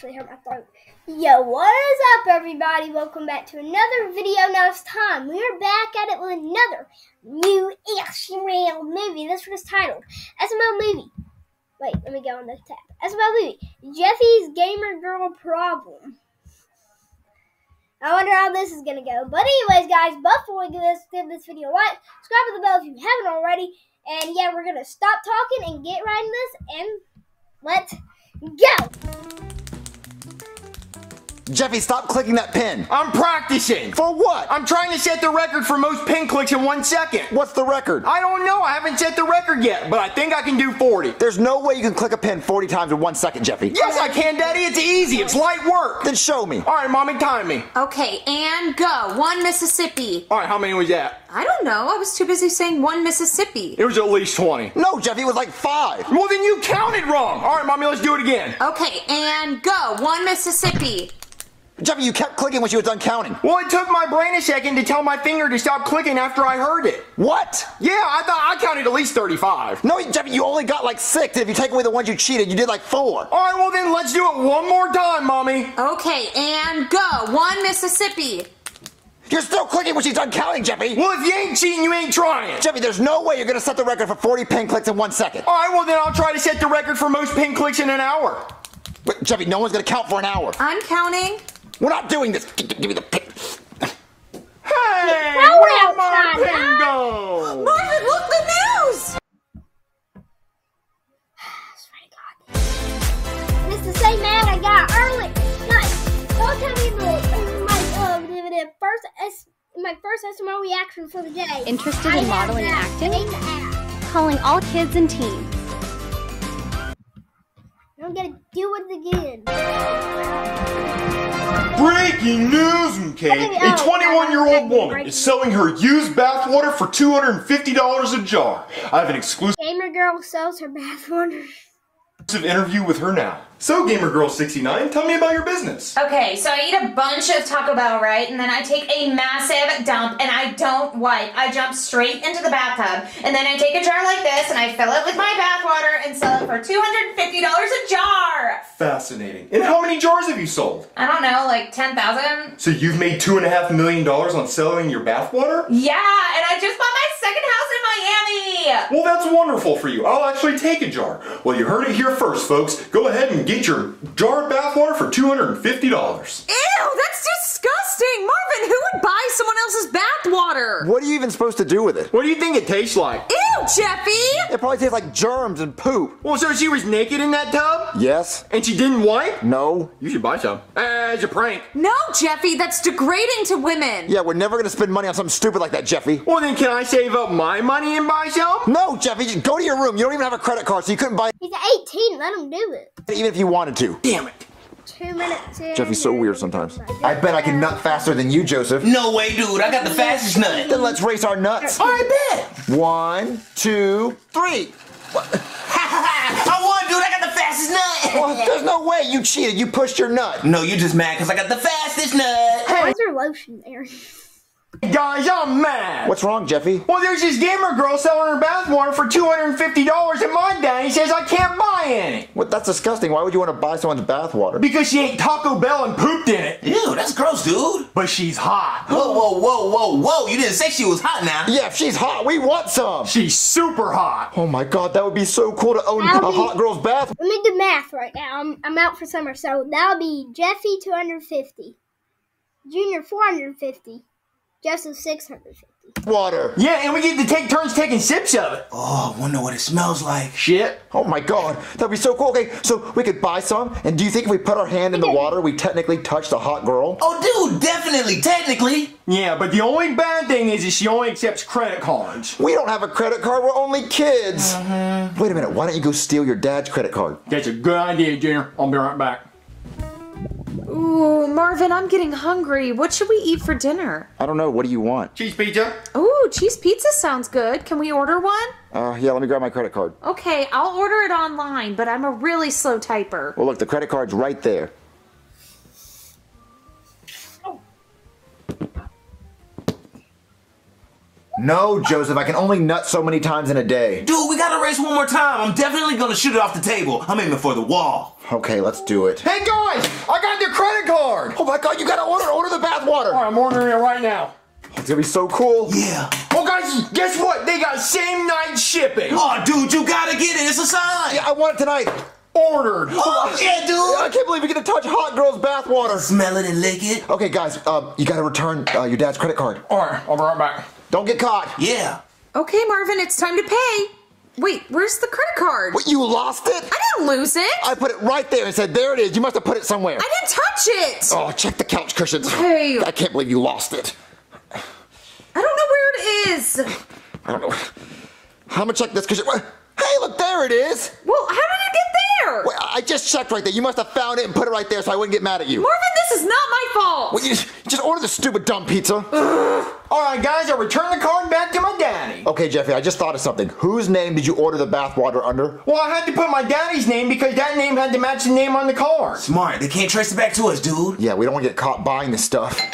actually hurt my throat. Yo, what is up, everybody? Welcome back to another video. Now it's time. We are back at it with another new SML movie. This one is titled SML Movie. Wait, let me go on the tab. SML Movie. Jeffy's Gamer Girl Problem. I wonder how this is gonna go. But anyways, guys, before we give this, give this video a like, subscribe to the bell if you haven't already. And yeah, we're gonna stop talking and get right in this and let's go! Jeffy, stop clicking that pin. I'm practicing. For what? I'm trying to set the record for most pin clicks in one second. What's the record? I don't know. I haven't set the record yet, but I think I can do 40. There's no way you can click a pin 40 times in one second, Jeffy. Yes, I can, Daddy. It's easy. It's light work. Then show me. All right, Mommy, time me. Okay, and go. One Mississippi. All right, how many was that? I don't know. I was too busy saying one Mississippi. It was at least 20. No, Jeffy, it was like five. Well, then you counted wrong. All right, Mommy, let's do it again. Okay, and go. One Mississippi. Jeffy, you kept clicking when she was done counting. Well, it took my brain a second to tell my finger to stop clicking after I heard it. What? Yeah, I thought I counted at least 35. No, Jeffy, you only got like six. If you take away the ones you cheated, you did like four. All right, well, then let's do it one more time, Mommy. Okay, and go. One Mississippi. You're still clicking when she's done counting, Jeffy. Well, if you ain't cheating, you ain't trying. Jeffy, there's no way you're gonna set the record for 40 pin clicks in one second. All right, well, then I'll try to set the record for most pin clicks in an hour. Wait, Jeffy, no one's gonna count for an hour. I'm counting. We're not doing this. G- Give me the pin. Hey, where'd it my pin go? Marvin, look the news. And it's the same ad I got early. Guys, don't tell me the, my, uh, the, the first S, my first SML reaction for the day. Interested I in have modeling and acting? same calling all kids and teens. I'm gonna do it again. Breaking news, okay? A Oh, 21 year old woman is selling her used bathwater for $250 a jar. I have an exclusive Gamer girl sells her bathwater. interview with her now. So, Gamer Girl 69, tell me about your business. Okay, so I eat a bunch of Taco Bell, right? And then I take a massive dump and I don't wipe. I jump straight into the bathtub. And then I take a jar like this and I fill it with my bath water and sell it for $250 a jar. Fascinating. And how many jars have you sold? I don't know, like 10,000? So, you've made $2.5 million on selling your bathwater? Yeah, and I just bought my second house in Miami. Well, that's wonderful for you. I'll actually take a jar. Well, you heard it here first, folks. Go ahead and get your jar of bathwater for $250. Ew, that's disgusting. Marvin, who would buy someone else's bathwater? What are you even supposed to do with it? What do you think it tastes like? Ew, Jeffy. It probably tastes like germs and poop. Well, so she was naked in that tub? Yes? And she didn't wipe? No? You should buy some. As a prank. No, Jeffy, that's degrading to women. Yeah, we're never gonna spend money on something stupid like that, Jeffy. Well, then can I save up my money and buy some? No, Jeffy, just go to your room. You don't even have a credit card, so you couldn't buy it He's 18. Let him do it. even if you wanted to. Damn it. Two minutes. in. Jeffy's so weird sometimes. I bet I can nut faster than you, Joseph. No way, dude. I got the fastest nut. Then let's race our nuts. I bet. One, two, three. I won, dude. I got the fastest nut. Well, there's no way you cheated. You pushed your nut. No, you just mad because I got the fastest nut. Why is there lotion there? Guys, I'm mad. What's wrong, Jeffy? Well, there's this gamer girl selling her bathwater for $250 and my daddy says I can't buy any. What? That's disgusting. Why would you want to buy someone's bathwater? Because she ate Taco Bell and pooped in it. Ew, that's gross, dude. But she's hot. Whoa, whoa, whoa, whoa, whoa. You didn't say she was hot now. Yeah, if she's hot, we want some. She's super hot. Oh my god, that would be so cool to own a That'll be- hot girl's bath. Let me do math right now. I'm, I'm out for summer, so that'll be Jeffy 250, Junior 450, Joseph 650. Water. Yeah, and we get to take turns taking sips of it. Oh, I wonder what it smells like. Shit. Oh my god, that'd be so cool. Okay, so we could buy some, and do you think if we put our hand in the water, we technically touched a hot girl? Oh, dude, definitely, technically. Yeah, but the only bad thing is that she only accepts credit cards. We don't have a credit card, we're only kids. Mm-hmm. Wait a minute, why don't you go steal your dad's credit card? That's a good idea, Junior. I'll be right back. Ooh, Marvin, I'm getting hungry. What should we eat for dinner? I don't know, what do you want? Cheese pizza? Ooh, cheese pizza sounds good. Can we order one? Uh, yeah, let me grab my credit card. Okay, I'll order it online, but I'm a really slow typer. Well, look, the credit card's right there. No, Joseph, I can only nut so many times in a day. Dude, we gotta race one more time, I'm definitely gonna shoot it off the table. I'm aiming for the wall. Okay, let's do it. Hey guys, I got your credit card. Oh my god, you gotta order, order the bathwater. All right, I'm ordering it right now. It's gonna be so cool. Yeah. Oh guys, guess what? They got same night shipping. Oh, dude, you gotta get it. It's a sign. Yeah, I want it tonight. Ordered. Oh, yeah, dude. I can't believe we get to touch hot girl's bathwater. Smell it and lick it. Okay, guys, uh, you gotta return uh, your dad's credit card. All right, I'll be right back. Don't get caught. Yeah. Okay, Marvin, it's time to pay. Wait, where's the credit card? What, you lost it? I didn't lose it. I put it right there and said, there it is. You must have put it somewhere. I didn't touch it. Oh, check the couch cushions. Hey. I can't believe you lost it. I don't know where it is. I don't know. I'm gonna check this cushion. Hey, look, there it is. Well, how did it get there? Wait, I just checked right there. You must have found it and put it right there so I wouldn't get mad at you. Marvin, this is not my fault. Well, you just order the stupid dumb pizza. All right, guys, I return the card back to my daddy. Okay, Jeffy, I just thought of something. Whose name did you order the bathwater under? Well, I had to put my daddy's name because that name had to match the name on the card. Smart. They can't trace it back to us, dude. Yeah, we don't want to get caught buying this stuff.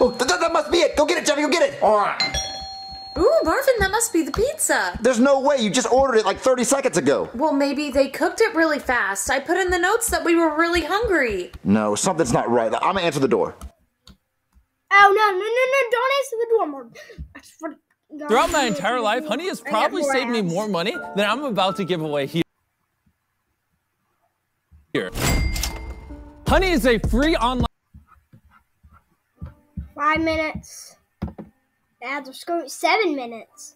Oh, th- th- that must be it. Go get it, Jeffy. Go get it. All right. Ooh, Marvin, that must be the pizza. There's no way. You just ordered it like 30 seconds ago. Well, maybe they cooked it really fast. I put in the notes that we were really hungry. No, something's not right. I'm gonna answer the door. Oh no, no, no, no! Don't answer the door, Marvin. I swear to God. Throughout my entire life, Honey has probably more saved me more money than I'm about to give away here. Here. Honey is a free online Five minutes. Ads are screwing seven minutes.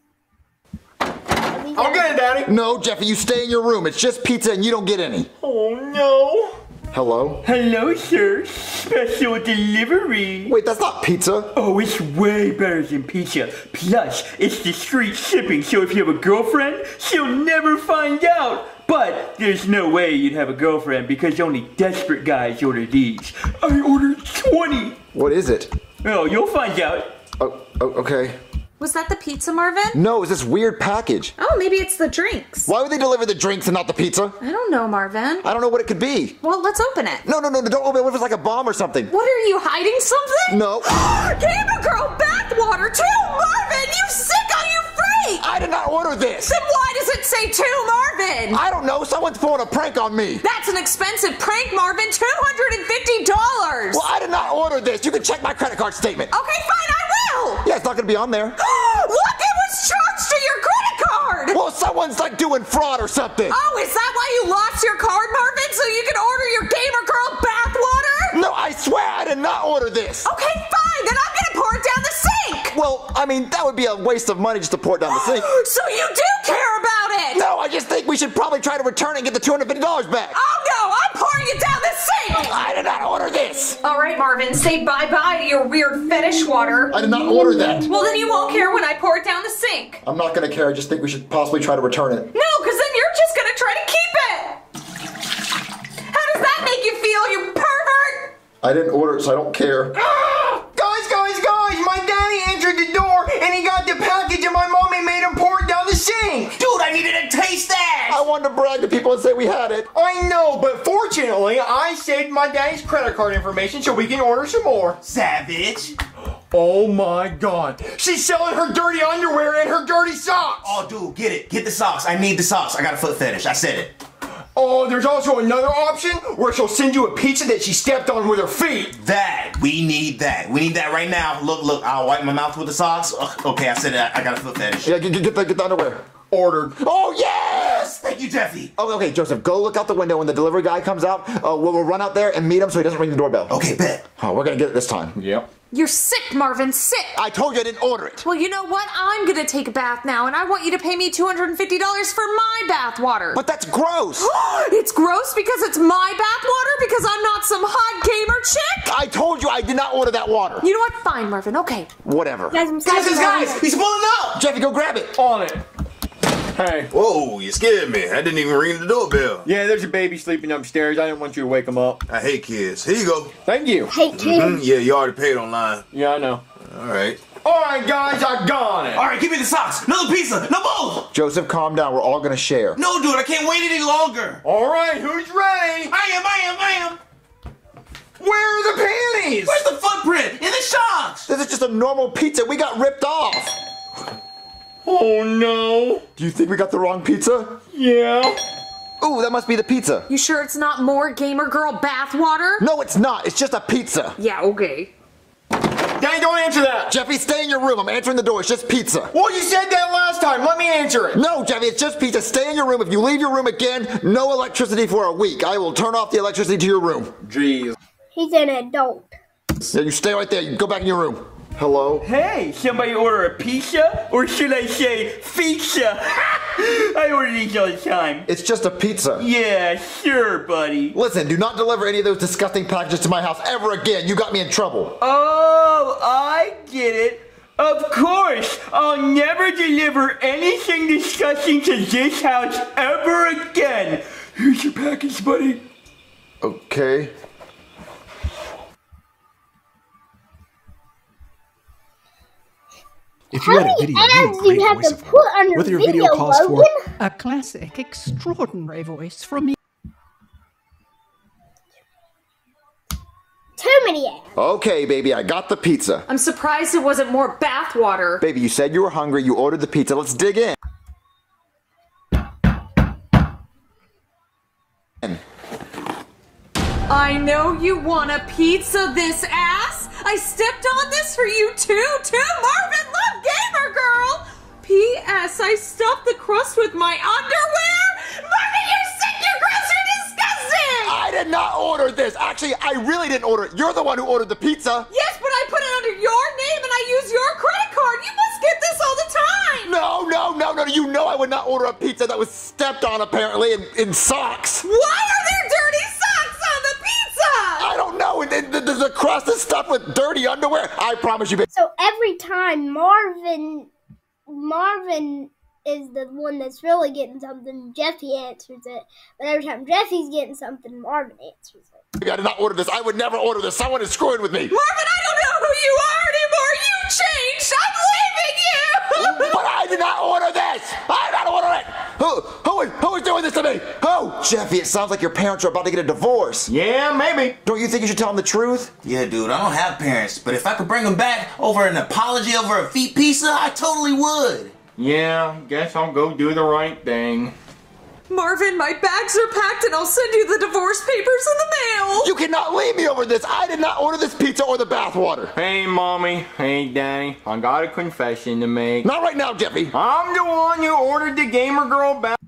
I'll get it, daddy. No, Jeffy, you stay in your room. It's just pizza and you don't get any. Oh no. Hello? Hello, sir. Special delivery. Wait, that's not pizza. Oh, it's way better than pizza. Plus, it's discreet shipping, so if you have a girlfriend, she'll never find out. But there's no way you'd have a girlfriend because only desperate guys order these. I ordered 20. What is it? Oh, you'll find out. Oh, oh, okay. Was that the pizza, Marvin? No, it's this weird package. Oh, maybe it's the drinks. Why would they deliver the drinks and not the pizza? I don't know, Marvin. I don't know what it could be. Well, let's open it. No, no, no, no, don't open it. What if it's like a bomb or something? What are you hiding something? No. Gamer Girl bathwater too, Marvin. You sick on your freak. I did not order this. Then why does it say to Marvin? I don't know. Someone's pulling a prank on me. That's an expensive prank, Marvin. Two hundred and fifty dollars. Well, I did not order this. You can check my credit card statement. Okay, fine, going to be on there. Look, it was charged to your credit card. Well, someone's like doing fraud or something. Oh, is that why you lost your card, Marvin? So you can order your Gamer Girl bathwater? No, I swear I did not order this. Okay, fine. Then I'm gonna pour it down the sink. Well, I mean, that would be a waste of money just to pour it down the sink. So you do care about it? No, I just think we should probably try to return it and get the $250 back. Oh no, I'm it down the sink. I did not order this. All right, Marvin, say bye bye to your weird fetish water. I did not order that. Well, then you won't care when I pour it down the sink. I'm not going to care. I just think we should possibly try to return it. No, because then you're just gonna try to keep it. How does that make you feel, you pervert? I didn't order it, so I don't care. wanted to brag to people and say we had it. I know, but fortunately, I saved my daddy's credit card information so we can order some more. Savage. Oh my god. She's selling her dirty underwear and her dirty socks. Oh, dude, get it. Get the socks. I need the socks. I got a foot fetish. I said it. Oh, there's also another option where she'll send you a pizza that she stepped on with her feet. That. We need that. We need that right now. Look, look. I'll wipe my mouth with the socks. Ugh, okay, I said it. I I got a foot fetish. Yeah, get, get, the, get the underwear. Ordered. Oh, yes! Thank you, Jeffy. Oh, okay, Joseph, go look out the window when the delivery guy comes out. Uh, we'll, we'll run out there and meet him so he doesn't ring the doorbell. Okay, bet. Oh, we're gonna get it this time. Yep. You're sick, Marvin. Sick. I told you I didn't order it. Well, you know what? I'm gonna take a bath now, and I want you to pay me $250 for my bathwater. But that's gross. it's gross because it's my bathwater because I'm not some hot gamer chick? I told you I did not order that water. You know what? Fine, Marvin. Okay. Whatever. Guys, I'm Guys, guys, guys. He's pulling up. Jeffy, go grab it. On it. Hey. Whoa, you scared me. I didn't even ring the doorbell. Yeah, there's a baby sleeping upstairs. I didn't want you to wake him up. I hate kids. Here you go. Thank you. Hey, kid. Hmm, yeah, you already paid online. Yeah, I know. All right. All right, guys, I got it. All right, give me the socks. No pizza. No both. Joseph, calm down. We're all gonna share. No, dude, I can't wait any longer. All right, who's ready? I am, I am, I am. Where are the panties? Where's the footprint? In the socks. This is just a normal pizza. We got ripped off. Oh no! Do you think we got the wrong pizza? Yeah. Ooh, that must be the pizza. You sure it's not more gamer girl bathwater? No, it's not. It's just a pizza. Yeah, okay. Daddy, don't answer that! Jeffy, stay in your room. I'm answering the door. It's just pizza. Well, you said that last time. Let me answer it. No, Jeffy, it's just pizza. Stay in your room. If you leave your room again, no electricity for a week. I will turn off the electricity to your room. Jeez. He's an adult. Yeah, you stay right there. You go back in your room. Hello? Hey, somebody order a pizza? Or should I say, pizza? I order these all the time. It's just a pizza. Yeah, sure, buddy. Listen, do not deliver any of those disgusting packages to my house ever again. You got me in trouble. Oh, I get it. Of course, I'll never deliver anything disgusting to this house ever again. Here's your package, buddy. Okay. if How you had a video, ads you, you have to put on your Whether your video, video calls Logan? for a classic, extraordinary voice from me. Too many ads. Okay, baby, I got the pizza. I'm surprised it wasn't more bathwater. Baby, you said you were hungry. You ordered the pizza. Let's dig in. I know you want a pizza, this ass. I stepped on this for you too, too, Marvin. P.S. I stuffed the crust with my underwear. Marvin, you sick. Your crusts are disgusting. I did not order this. Actually, I really didn't order it. You're the one who ordered the pizza. Yes, but I put it under your name and I use your credit card. You must get this all the time. No, no, no, no. You know I would not order a pizza that was stepped on apparently in, in socks. Why are there dirty socks on the pizza? I don't know. The, the, the crust is stuffed with dirty underwear. I promise you. So every time Marvin Marvin is the one that's really getting something. Jeffy answers it, but every time Jeffy's getting something, Marvin answers it. Maybe I did not order this. I would never order this. Someone is screwing with me. Marvin, I don't know who you are anymore. You changed. I'm leaving you. but I did not order this. doing this to me? Who? Jeffy, it sounds like your parents are about to get a divorce. Yeah, maybe. Don't you think you should tell them the truth? Yeah, dude, I don't have parents, but if I could bring them back over an apology over a feet pizza, I totally would. Yeah, guess I'll go do the right thing. Marvin, my bags are packed and I'll send you the divorce papers in the mail. You cannot leave me over this. I did not order this pizza or the bathwater. Hey, Mommy. Hey, Daddy. I got a confession to make. Not right now, Jeffy. I'm the one who ordered the Gamer Girl bath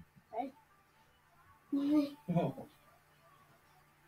oh.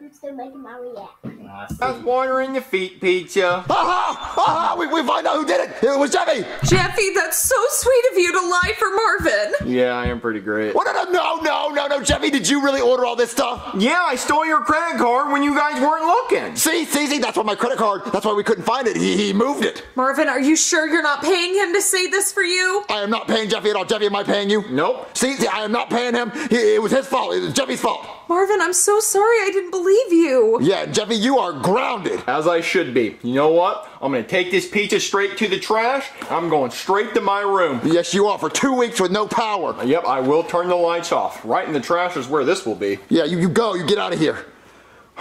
I'm still making my reaction. I was watering your feet pizza. Ha ha! Ha ha! We, we find out who did it! It was Jeffy! Jeffy, that's so sweet of you to lie for Marvin. Yeah, I am pretty great. What? No, no, no, no, no, Jeffy, did you really order all this stuff? Yeah, I stole your credit card when you guys weren't looking. See, see, see, that's why my credit card, that's why we couldn't find it. He, he moved it. Marvin, are you sure you're not paying him to say this for you? I am not paying Jeffy at all. Jeffy, am I paying you? Nope. See, see I am not paying him. It was his fault. It was Jeffy's fault. Marvin, I'm so sorry I didn't believe you. Yeah, Jeffy, you are grounded. As I should be. You know what? I'm gonna take this pizza straight to the trash. I'm going straight to my room. Yes, you are, for two weeks with no power. Uh, yep, I will turn the lights off. Right in the trash is where this will be. Yeah, you, you go, you get out of here.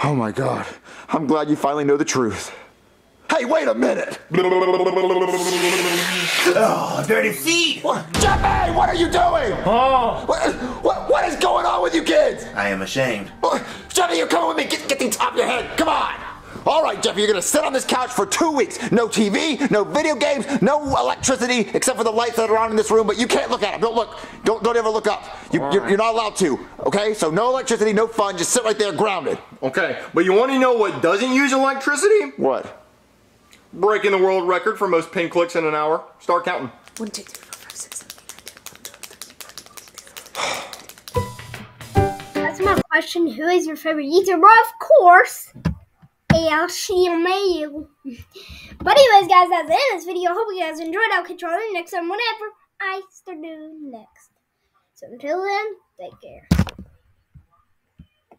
Oh my God, I'm glad you finally know the truth. Hey, wait a minute. oh, dirty feet. What? Jeffy, what are you doing? Oh. What, what, what is going on with you kids? I am ashamed. Oh, Jeffy, you're coming with me. Get, get the top of your head. Come on. All right, Jeffy, you're going to sit on this couch for two weeks. No TV, no video games, no electricity, except for the lights that are on in this room, but you can't look at them. Don't look. Don't, don't ever look up. You, are not allowed to, okay? So no electricity, no fun. Just sit right there grounded. Okay, but you want to know what doesn't use electricity? What? breaking the world record for most pin clicks in an hour. Start counting. One, two, three, four, five, six, seven, eight, nine, ten, eleven, That's my question. Who is your favorite YouTuber? Of course, El But anyways, guys, that's the end of this video. I hope you guys enjoyed. I'll catch you all next time, whenever I start doing next. So until then, take care.